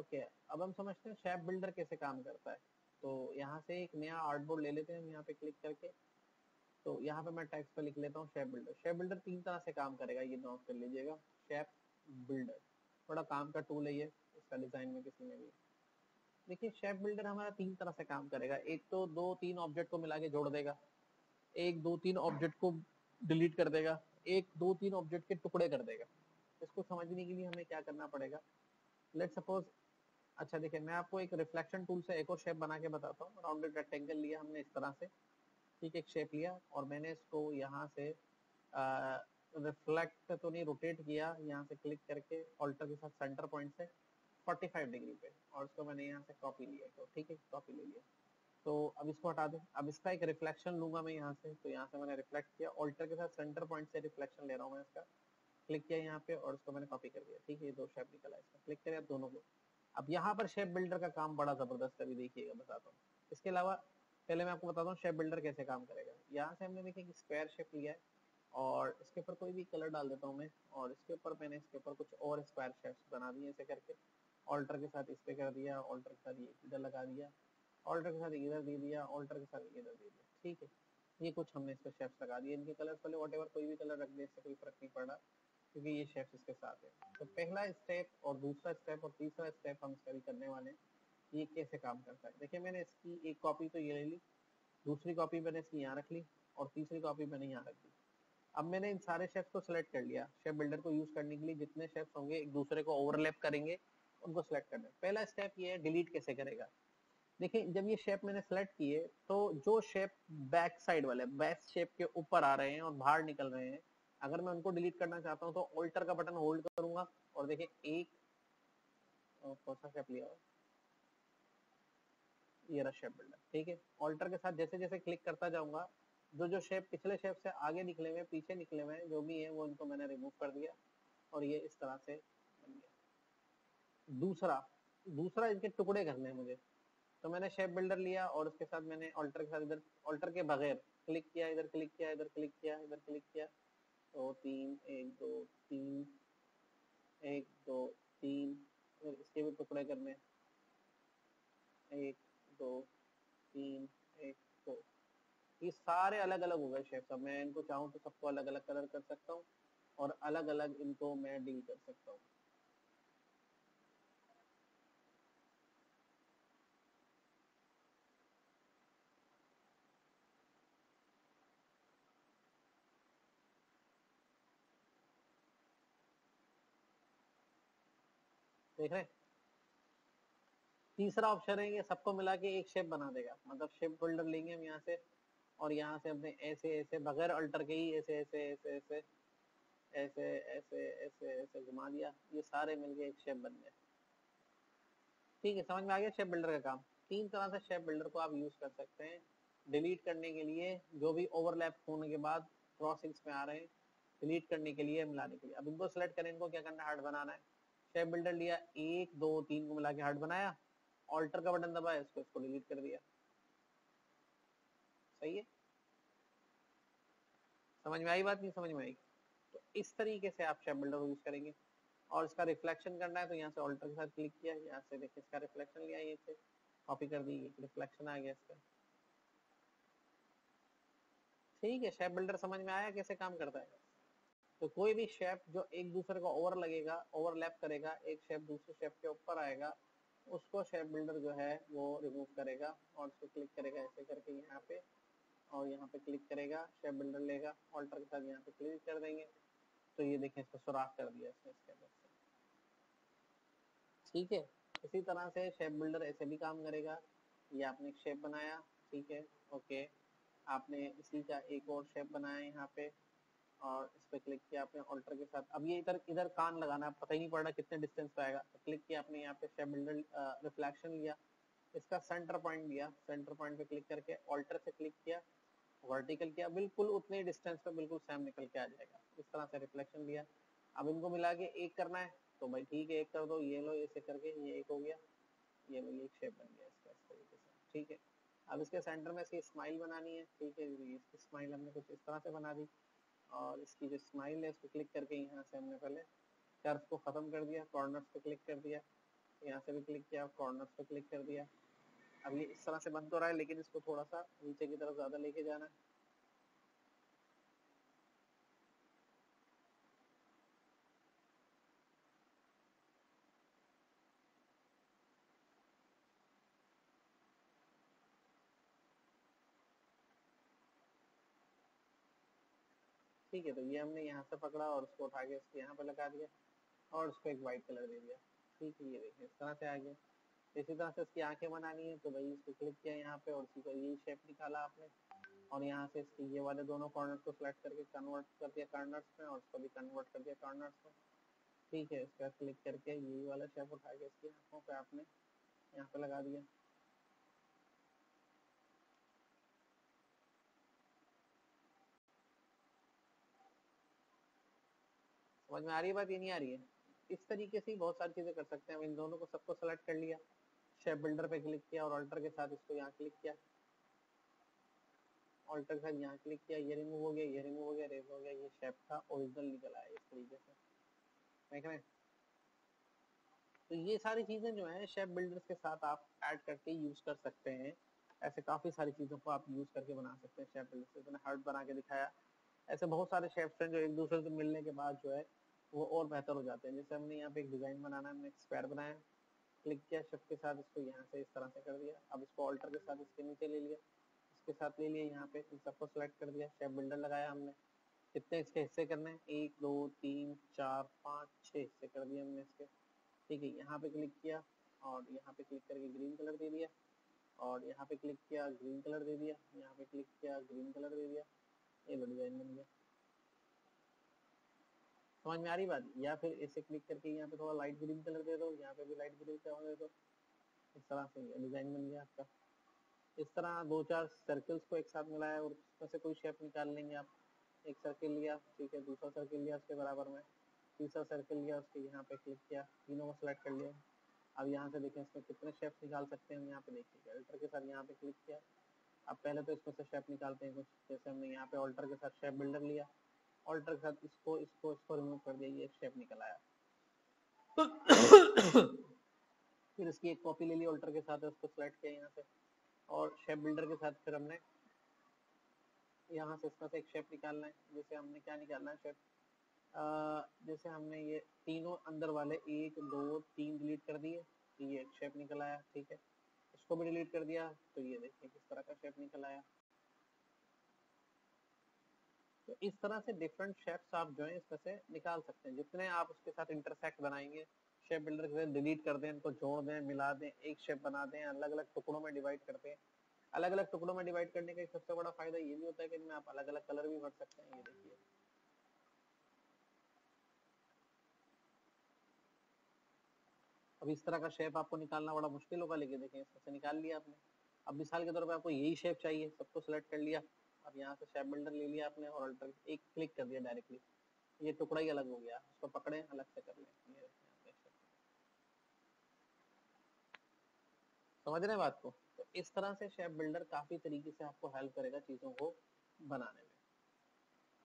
Okay, अब हम समझते हैं शेप बिल्डर कैसे काम करता है। तो यहाँ से एक नया आर्ट बोर्ड ले लेते हैं यहाँ पे क्लिक करके। तो यहाँ पे मैं टेक्स्ट पे लिख लेता हूँ शेप बिल्डर शेप बिल्डर तीन तरह से काम करेगा, ये नोट कर लीजिएगा। शेप बिल्डर थोड़ा काम का टूल है ये, इसका डिज़ाइन में किसी में भी। देखिए शेप बिल्डर हमारा तीन तरह से काम करेगा। एक तो दो तीन ऑब्जेक्ट को मिला के जोड़ देगा। एक, दो, तीन ऑब्जेक्ट को डिलीट कर देगा। एक, दो, तीन ऑब्जेक्ट के टुकड़े कर देगा। इसको समझने के लिए हमें क्या करना पड़ेगा? लेट सपोज़ अच्छा देखिए, मैं आपको एक रिफ्लेक्शन टूल से एक और शेप बना के बताता हूँ। राउंडेड रेक्टेंगल लिया हमने इस तरह से। ठीक, एक शेप लिया और मैंने इसको यहाँ से रिफ्लेक्ट तो नहीं रोटेट किया। यहाँ से क्लिक करके ऑल्टर के साथ सेंटर पॉइंट से 45 डिग्री पे और इसको मैंने यहाँ से कॉपी लिया। तो ठीक है कॉपी ले लिया। तो अब इसको हटा दें। अब इसका एक रिफ्लेक्शन लूँगा मैं यहाँ से। तो यहाँ से मैंने रिफ्लेक्ट किया। ऑल्टर के साथ सेंटर पॉइंट से रिफ्लेक्शन ले रहा हूँ मैं इसका। क्लिक किया यहाँ पे और इसको मैंने कॉपी कर दिया। ठीक है दो शेप निकला इसका। क्लिक करें दोनों को। अब यहाँ पर शेप बिल्डर का काम बड़ा ज़बरदस्त अभी देखिएगा, बताता हूँ। इसके अलावा, पहले मैं आपको बताता हूँ शेप बिल्डर कैसे काम करेगा। यहाँ से हमने देखिए स्क्वायर शेप लिया है और इसके ऊपर कोई भी कलर डाल देता हूँ मैं और इसके ऊपर मैंने इसके ऊपर कुछ और स्क्वायर शेप्स बना दिए ऐसे करके। ऑल्टर के साथ इस पे कर दिया ऑल्टर के साथ इधर लगा दिया ऑल्टर के साथ इधर दे दिया ऑल्टर के साथ इधर दे दिया, ठीक है। ये कुछ हमने इस पे शेप्स लगा दिए। इनके कलर पहले वॉट कोई भी कलर रख दे, इससे कोई फ़र्क नहीं पड़ा। क्योंकि ये शेप्स इसके साथ है। तो पहला स्टेप और दूसरा स्टेप और तीसरा स्टेप हम भी करने वाले हैं, ये कैसे काम करता है। देखिए, मैंने इसकी एक कॉपी तो ये ले ली, दूसरी कॉपी मैंने इसकी यहाँ रख ली और तीसरी कॉपी मैंने यहाँ रख दी। अब मैंने इन सारे शेप्स को सिलेक्ट कर लिया शेप बिल्डर को यूज़ करने के लिए जितने शेप्स होंगे एक दूसरे को ओवरलैप करेंगे, उनको सिलेक्ट करना पहला स्टेप ये है डिलीट कैसे करेगा? देखिए, जब ये शेप मैंने सेलेक्ट किए तो जो शेप बैक साइड वाले बैक शेप के ऊपर आ रहे हैं और बाहर निकल रहे हैं अगर मैं उनको डिलीट करना चाहता हूँ तो ऑल्टर का बटन होल्ड करूँगा। और देखिए, एक कौन सा शेप लिया ये रहा शेप बिल्डर ठीक है? ऑल्टर के साथ जैसे जैसे क्लिक करता जाऊँगा, जो जो शेप पिछले शेप से आगे निकले हुए पीछे निकले हुए जो भी है, वो इनको मैंने रिमूव कर दिया। और ये इस तरह से बन गया। दूसरा दूसरा इनके टुकड़े करने हैं मुझे। तो मैंने शेप बिल्डर लिया और उसके साथ मैंने ऑल्टर के साथ इधर ऑल्टर के बगैर क्लिक किया, इधर क्लिक किया, इधर क्लिक किया, इधर क्लिक किया। तो तीन, एक, दो, तीन, एक, दो, तीन। और इसके भी टुकड़े करने एक, दो, तीन, एक, दो। ये सारे अलग अलग हो गए शेप अब मैं इनको चाहूँ तो सबको अलग अलग कलर कर सकता हूँ और अलग अलग इनको मैं डील कर सकता हूँ। देख रहे तीसरा ऑप्शन है, ये सबको मिला के एक शेप बना देगा। मतलब शेप फोल्डर लेंगे हम यहाँ से, और यहाँ से अपने ऐसे ऐसे, बगैर अल्टर के ही ऐसे ऐसे ऐसे ऐसे ऐसे ऐसे ऐसे ऐसे घुमा दिया। ये सारे मिलके एक शेप बन गए। ठीक है, समझ में आ गया शेप बिल्डर का काम? तीन तरह से शेप बिल्डर को आप यूज़ कर सकते हैं। डिलीट करने के लिए, जो भी ओवरलैप होने के बाद क्रॉसिंग्स में आ रहे हैं डिलीट करने के लिए मिलाने के लिए। अब इनको सेलेक्ट करें, इनको क्या करना है? हार्ट बनाना है। शेप बिल्डर लिया, एक, दो, तीन को मिला के हार्ट बनाया ऑल्टर का बटन दबाया, इसको इसको डिलीट कर दिया। सही है? समझ में आई बात? नहीं समझ में आई। तो इस तरीके से आप शेप बिल्डर को यूज़ करेंगे। और इसका रिफ्लेक्शन करना है तो यहाँ से ऑल्टर के साथ क्लिक किया, यहाँ से देखिए इसका रिफ्लेक्शन लिया, ये से कॉपी कर दी रिफ्लेक्शन आ गया इसका। ठीक है शेप बिल्डर समझ में आया कैसे काम करता है? तो कोई भी शेप जो एक दूसरे को ओवर लगेगा, ओवरलैप करेगा, एक शेप दूसरे शेप के ऊपर आएगा, उसको शेप बिल्डर जो है वो रिमूव करेगा और उसको क्लिक करेगा ऐसे करके यहाँ पे और यहाँ पे क्लिक करेगा शेप बिल्डर लेगा ऑल्टर के साथ यहाँ पे क्लिक कर देंगे। तो ये देखें इसको सुराख कर दिया इसने इसके अंदर से। ठीक है? इसी तरह से शेप बिल्डर ऐसे भी काम करेगा। ये आपने एक शेप बनाया, ठीक है? ओके। आपने इसी का एक और शेप बनाया यहाँ पे। और इस पर क्लिक किया आपने ऑल्टर के साथ। अब ये इधर इधर कान लगाना है पता ही नहीं पड़ रहा कितने डिस्टेंस पे आएगा। तो क्लिक किया आपने, यहाँ पे शेप बिल्डर रिफ्लेक्शन लिया। इसका सेंटर पॉइंट लिया सेंटर पॉइंट पे क्लिक करके ऑल्टर से क्लिक किया। वर्टिकल किया। बिल्कुल उतने डिस्टेंस पे बिल्कुल सेम निकल के आ जाएगा। इस तरह से रिफ्लेक्शन लिया। अब इनको मिला के एक करना है। तो भाई ठीक है, एक कर दो। ये लो ऐसे करके ये एक हो गया। ये ये एक शेप बन गया इसका, इस तरीके से। ठीक है। अब इसके सेंटर में इसकी स्माइल बनानी है। ठीक है, इसकी स्माइल हमने कुछ इस तरह से बना दी। और इसकी जो स्माइल है इसको क्लिक करके यहाँ से हमने पहले कर्व को ख़त्म कर दिया कॉर्नर्स पे क्लिक कर दिया, यहाँ से भी क्लिक किया कॉर्नर्स पे क्लिक कर दिया। अब ये इस तरह से बंद तो रहा है, लेकिन इसको थोड़ा सा नीचे की तरफ़ ज़्यादा लेके जाना है। ठीक है तो ये हमने यहाँ से पकड़ा और उसको उठा के इसके यहाँ पे लगा दिया और उसको एक वाइट कलर दे दिया। ठीक है, ये देखिए, इस तरह से आ गया। इसी तरह से इसकी आँखें बनानी है तो भाई इसको क्लिक किया यहाँ पे और उसी का ये शेप निकाला आपने। और यहाँ से इसके ये वाले दोनों कॉर्नर को सिलेक्ट करके कन्वर्ट कर दिया कॉर्नर्स में और उसको भी कन्वर्ट कर दिया कॉर्नर्स में। ठीक है, इसका क्लिक करके ये वाला शेप उठा के इसकी आँखों पे आपने यहाँ पे लगा दिया। समझ में आ रही है बात? ये नहीं आ रही है। इस तरीके से ही बहुत सारी चीज़ें कर सकते हैं। इन दोनों को सबको सेलेक्ट कर लिया। शेप बिल्डर पे क्लिक किया और ऑल्टर के साथ इसको यहाँ क्लिक किया। ऑल्टर के साथ यहाँ क्लिक किया। ये रिमूव हो गया, ये रिमूव हो गया रिमूव हो गया। ये शेप था ओरिजिनल निकल आया इस तरीके से। देख रहे तो ये सारी चीज़ें जो है शेप बिल्डर्स के साथ आप ऐड करके यूज़ कर सकते हैं। ऐसे काफ़ी सारी चीज़ों को आप यूज़ करके बना सकते हैं शेप बिल्डर से। हार्ट बना के दिखाया। ऐसे बहुत सारे शेप्स हैं जो एक दूसरे से मिलने के बाद जो है वो और बेहतर हो जाते हैं। जैसे हमने यहाँ पे एक डिज़ाइन बनाना है हमने स्क्वायर बनाया, क्लिक किया, शिफ्ट के साथ इसको यहाँ से इस तरह से कर दिया। अब इसको ऑल्टर के साथ इसके नीचे ले लिया। इसके साथ ले लिया यहाँ पे, इन सबको सिलेक्ट कर दिया। शेप बिल्डर लगाया हमने। कितने इसके हिस्से करने हैं? एक, दो, तीन, चार, पाँच छः हिस्से कर दिए हमने इसके। ठीक है, यहाँ पे क्लिक किया और यहाँ पे क्लिक करके ग्रीन कलर दे दिया और यहाँ पे क्लिक किया ग्रीन कलर दे दिया। यहाँ पे क्लिक किया ग्रीन कलर दे दिया। ये डिज़ाइन बन गया। समझ में आ रही बात? या फिर इसे क्लिक करके यहाँ पे थोड़ा लाइट ग्रीन कलर दे दो, यहाँ पे भी लाइट ग्रीन कलर दे दो। इस तरह से डिज़ाइन बन गया आपका। इस तरह दो चार सर्कल्स को एक साथ मिलाया और उसमें से कोई शेप निकाल लेंगे आप। एक सर्किल लिया, ठीक है, दूसरा सर्किल लिया उसके बराबर में। तीसरा सर्किल लिया, उसके यहाँ पे क्लिक किया, तीनों को सिलेक्ट कर लिया। अब यहाँ से देखें इसमें कितने शेप्स निकाल सकते हैं हम यहाँ पे देखिए अल्टर के साथ यहाँ पे क्लिक किया। अब पहले तो इसमें से शेप निकालते हैं कुछ। जैसे हमने यहाँ पे ऑल्टर के साथ शेप बिल्डर लिया। ऑल्टर के साथ इसको इसको इसको रिमूव कर दिया, ये शेप निकल आया। फिर इसकी एक कॉपी ले ली ऑल्टर के साथ, उसको सेलेक्ट किया यहाँ से। और शेप बिल्डर के साथ फिर हमने यहाँ से इसका से एक शेप निकालना है, जैसे हमने क्या निकालना है शेप जैसे हमने ये तीनों अंदर वाले एक, दो, तीन डिलीट कर दिए ये एक शेप निकल आया, ठीक है। इसको भी डिलीट कर दिया तो ये देखिए किस तरह का शेप निकल आया। तो इस तरह से डिफरेंट शेप्स आप जो है इसमें से निकाल सकते हैं। जितने आप उसके साथ इंटरसेक्ट बनाएँगे शेप बिल्डर के डिलीट कर दें इनको जोड़ दें, मिला दें, एक शेप बना दें अलग अलग टुकड़ों में डिवाइड करते हैं अलग अलग टुकड़ों में डिवाइड करने का सबसे बड़ा फ़ायदा ये भी होता है कि इनमें आप अलग अलग कलर भी भर सकते हैं, ये देखिए। अब इस तरह का शेप आपको निकालना बड़ा मुश्किल होगा, लेकिन देखें इसमें से निकाल लिया आपने। अब मिसाल के तौर पर आपको यही शेप चाहिए, सबको सिलेक्ट कर लिया। अब यहाँ से शेप बिल्डर ले लिया आपने और अल्टर एक क्लिक कर दिया डायरेक्टली ये टुकड़ा ही अलग हो गया। उसको पकड़े, अलग से कर लें। समझ रहे हैं बात को? तो इस तरह से शेप बिल्डर काफ़ी तरीके से आपको हेल्प करेगा चीज़ों को बनाने में।